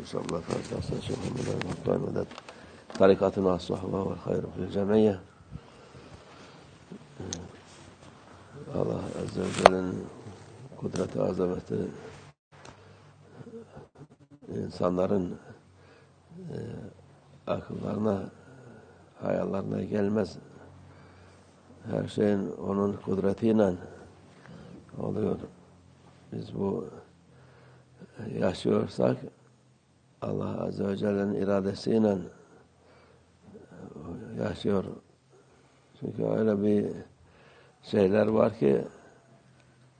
İnşallah fazlasın şefimden mutlu medet. Tarikatına sahva ve hayır fil cemiye. Allah Azze ve Celle'nin kudreti, azameti insanların e, akıllarına, hayallerine gelmez. Her şeyin onun kudretiyle oluyor. Biz bu yaşıyorsak Allah Azze ve Celle'nin iradesiyle yaşıyor. Çünkü öyle bir şeyler var ki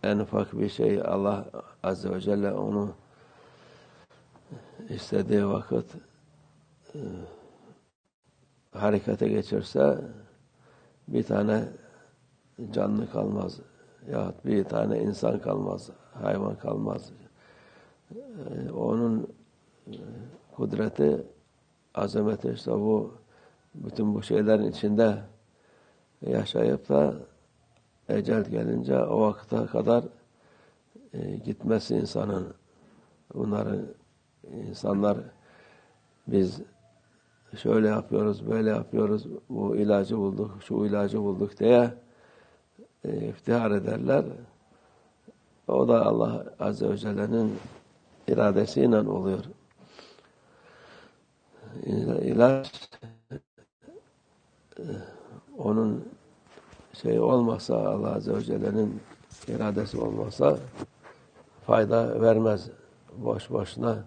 en ufak bir şey Allah Azze ve Celle onu istediği vakit e, harekete geçirse bir tane canlı kalmaz. Ya bir tane insan kalmaz, hayvan kalmaz. E, onun e, kudreti, azameti işte bu bütün bu şeylerin içinde yaşayıp da ecel gelince o vakte kadar e, gitmesi insanın bunları insanlar biz şöyle yapıyoruz, böyle yapıyoruz, bu ilacı bulduk, şu ilacı bulduk diye e, iftihar ederler. O da Allah Azze ve Celle'nin iradesiyle oluyor. İlaç onun şey olmasa Allah Azze ve Celle'nin iradesi olmasa fayda vermez. Boş boşuna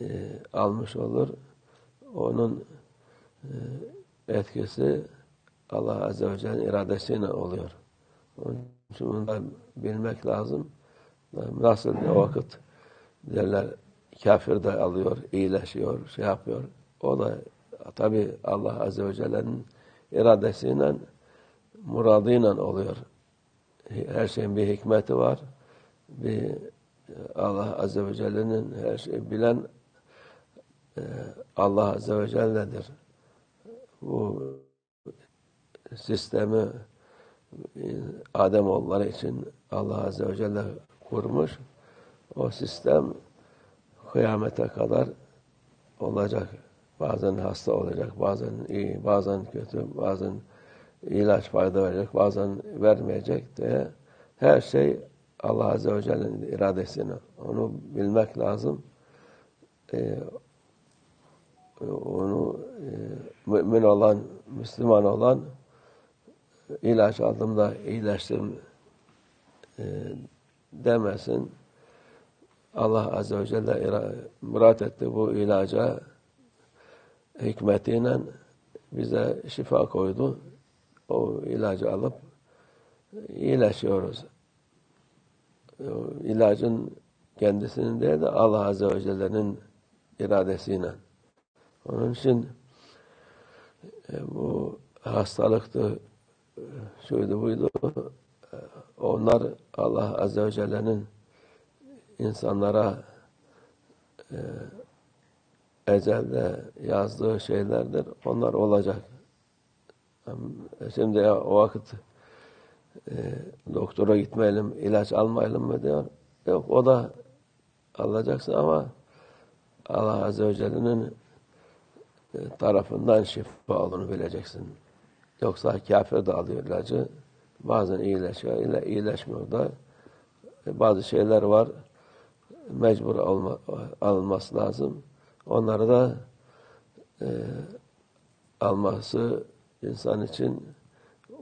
e, almış olur. Onun e, etkisi Allah Azze ve Celle'nin iradesiyle oluyor. Onun için bunları bilmek lazım. Nasıl bir vakit derler kafir de alıyor, iyileşiyor, şey yapıyor. O da tabi Allah Azze ve Celle'nin iradesiyle, muradıyla oluyor. Her şeyin bir hikmeti var. Bir Allah Azze ve Celle'nin her şeyi bilen Allah Azze ve Celle'dir. Bu sistemi Ademoğulları için Allah Azze ve Celle kurmuş. O sistem kıyamete kadar olacak. Bazen hasta olacak, bazen iyi, bazen kötü, bazen ilaç fayda verecek, bazen vermeyecek diye her şey Allah Azze ve Celle'nin iradesine. Onu bilmek lazım. Ee, onu e, mümin olan, Müslüman olan ilaç aldığımda iyileştim e, demesin. Allah Azze ve Celle murat etti bu ilaca hikmetiyle bize şifa koydu. O ilacı alıp iyileşiyoruz. İlacın kendisinin değil de Allah Azze ve Celle'nin iradesiyle. Onun için e, bu hastalıktı, şuydu buydu, onlar Allah Azze ve Celle'nin insanlara e, ecelde yazdığı şeylerdir. Onlar olacak. Şimdi ya, o vakit e, doktora gitmeyelim, ilaç almayalım mı diyor. Yok o da alacaksın ama Allah Azze ve Celle'nin e, tarafından şifa olduğunu bileceksin. Yoksa kafir de alıyor ilacı. Bazen iyileşiyor, ile iyileşmiyor da. E, bazı şeyler var mecbur olma, alınması lazım. Onları da e, alması insan için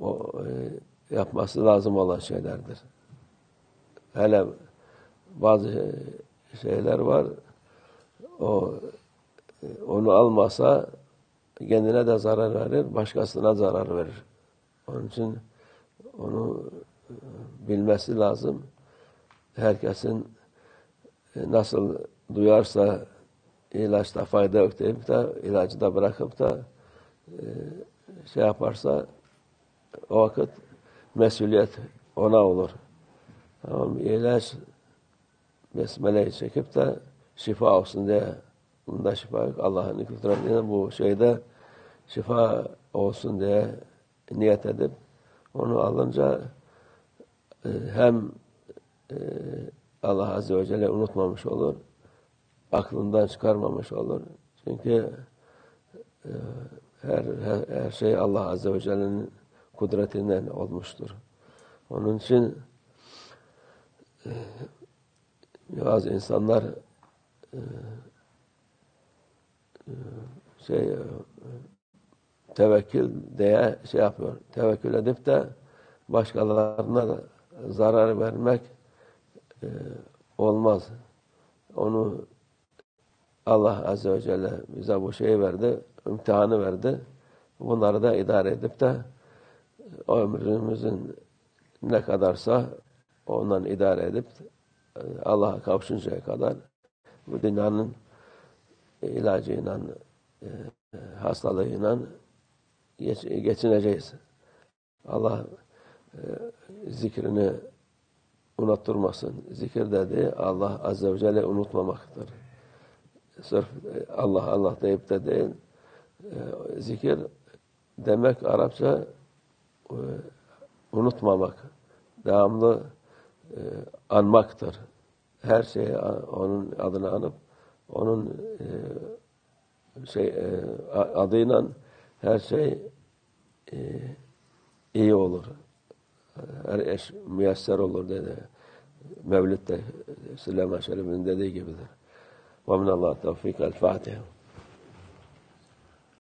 o e, yapması lazım olan şeylerdir. Hele bazı şeyler var o onu almasa kendine de zarar verir, başkasına zarar verir. Onun için onu e, bilmesi lazım. Herkesin e, nasıl duyarsa ilaçta fayda yok deyip de ilacı da bırakıp da e, şey yaparsa o vakit mesuliyet ona olur. Tamam ilaç besmeleyi çekip de şifa olsun diye Bunda şifa yok. Allah'ın kudretiyle bu şeyde şifa olsun diye niyet edip onu alınca e, hem e, Allah Azze ve Celle unutmamış olur, aklından çıkarmamış olur. Çünkü e, her, her, her şey Allah Azze ve Celle'nin kudretinden olmuştur. Onun için bazı insanlar şey e, tevekkül diye şey yapıyor. Tevekkül edip de başkalarına zarar vermek e, olmaz. Onu Allah Azze ve Celle bize bu şeyi verdi, imtihanı verdi. Bunları da idare edip de ömrümüzün ne kadarsa ondan idare edip Allah'a kavuşuncaya kadar bu dünyanın ilacıyla, e, hastalığıyla geç, geçineceğiz. Allah e, zikrini unutturmasın. Zikir dedi Allah Azze ve Celle unutmamaktır. Sırf Allah Allah deyip de değil. E, zikir demek Arapça e, unutmamak, devamlı e, anmaktır. Her şeyi onun adını anıp onun e, şey e, adıyla her şey e, iyi olur. Her eş müyesser olur dedi. Mevlüt'te Süleyman Şerif'in dediği gibidir. Ve minallah tevfik el Fatiha.